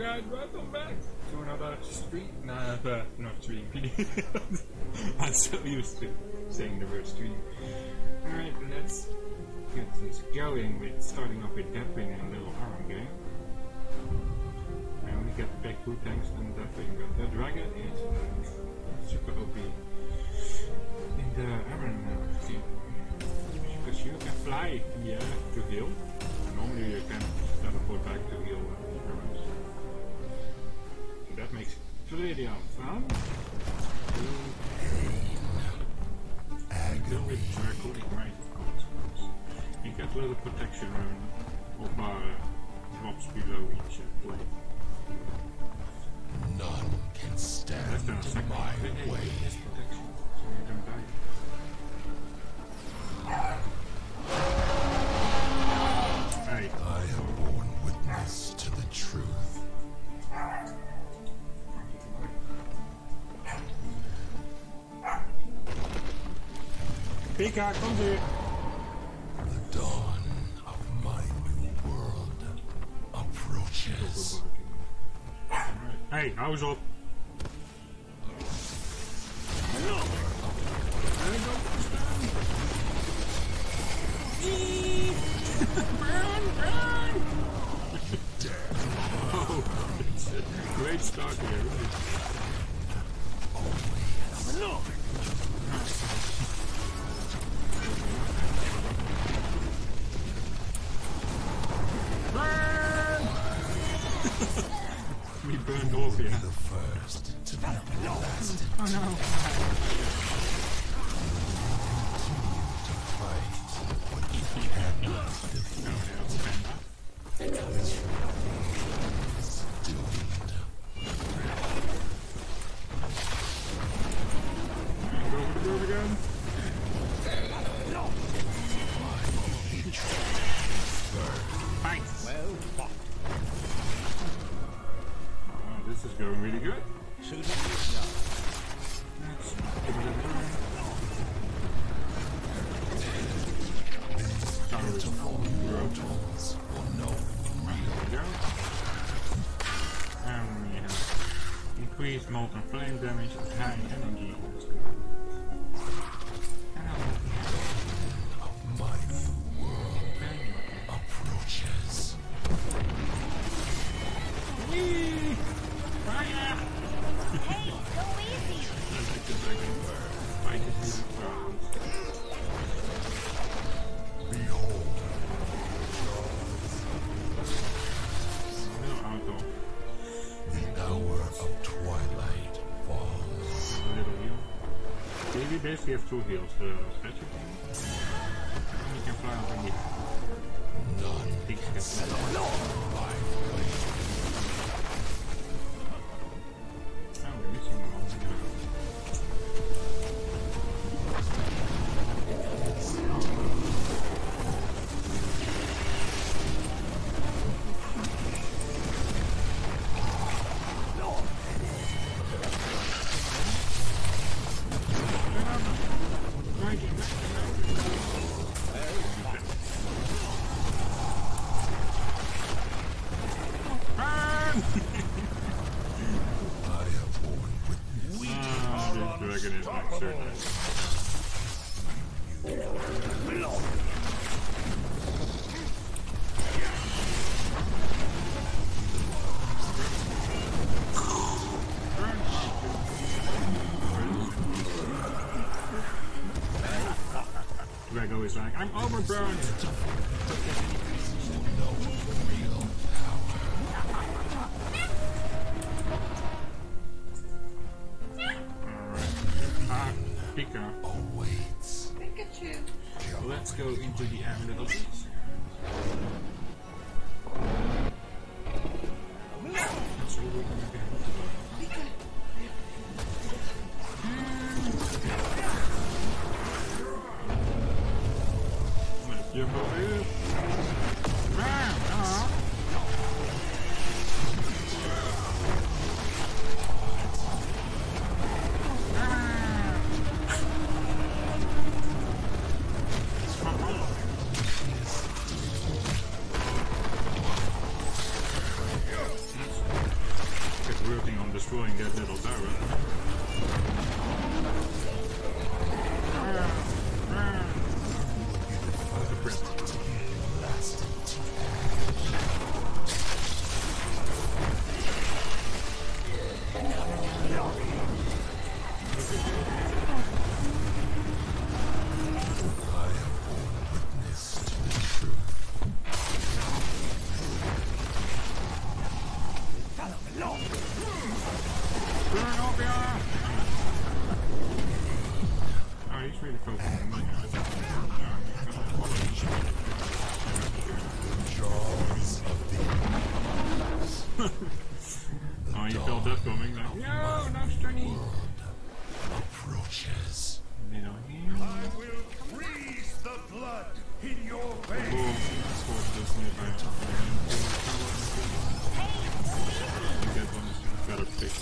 guys, welcome back to another stream. Nah, uh, not stream. I'm so used to saying the word stream. Alright, let's get this going with starting off with Deathwing and a little ARAM game. I only get back two tanks and Deathwing, but the dragon is super OP in the ARAM uh, team. Because you can fly in to heal. Pretty fun. Agony. With Dracolic Might, of course. You get a little protection around of our uh, drops below each plate. None can stand second. my Hey, way. Pika, komt u! The dawn of my new world approaches. Hey, hou eens op. Oh, it's a great start here. Really. Burn! Burned off. The first to be blasted. Oh no. This is going really good. Mortals will know real. And we have increased molten flame damage at high energy. Basically have two heals. The statue thing. And we can fly underneath. None Things can fly. my Ah, this dragon is like so nice. Drago is like, I'm overburned! Pika. awaits. Pikachu. Let's go into the air a little bit. That's all we're gonna get. Hmm. Let's destroying that little barrel. oh, you felt that coming. Like, no, not Stringy. Approaches. I will freeze the blood in your veins. You better pick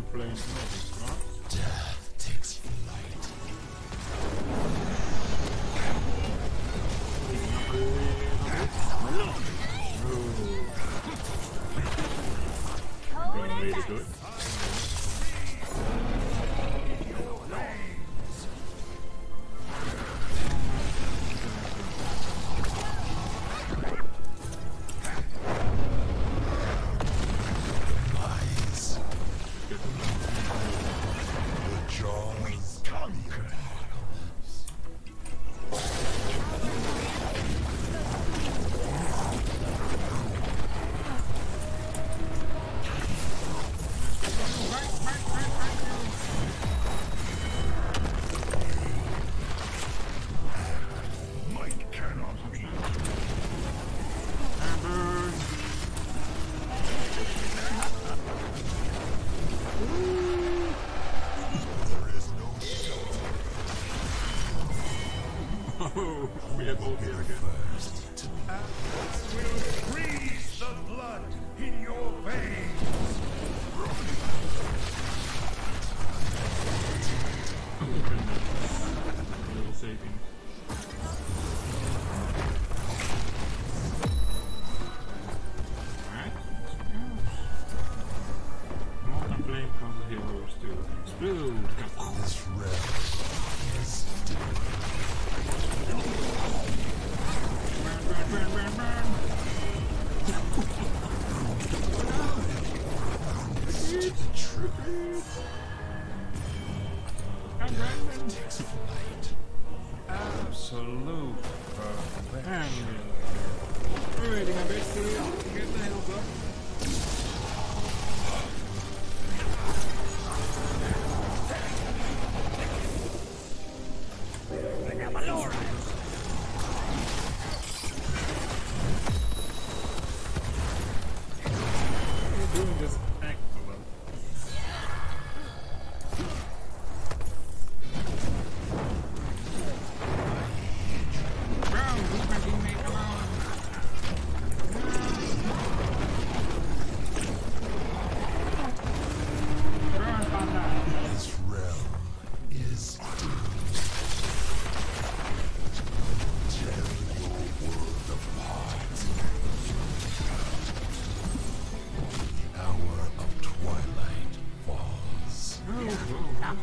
someplace else, right? Death takes flight. Oh. I'm.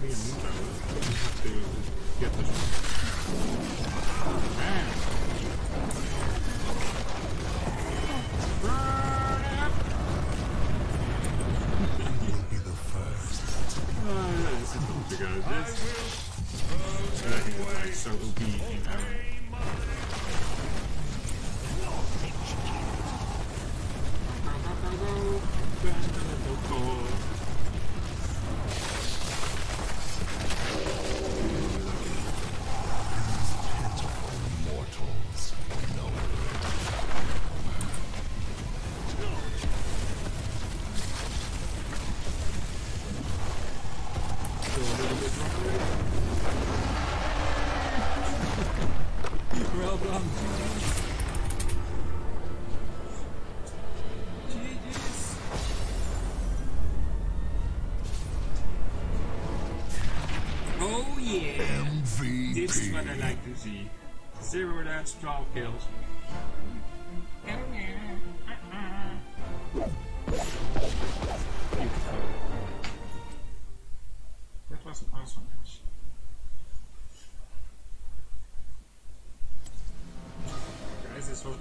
Be a moon tower. We have to get this one. Man. You'll be the first. Oh, this is cool, you guys. This dragon is like so OP Oh yeah. MVP. This is what I like to see. Zero deaths, 12 kills.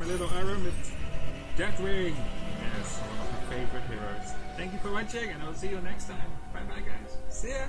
Little ARAM with Deathwing. Yes, one of my favorite heroes. Thank you for watching, and I'll see you next time. Bye bye, guys. See ya.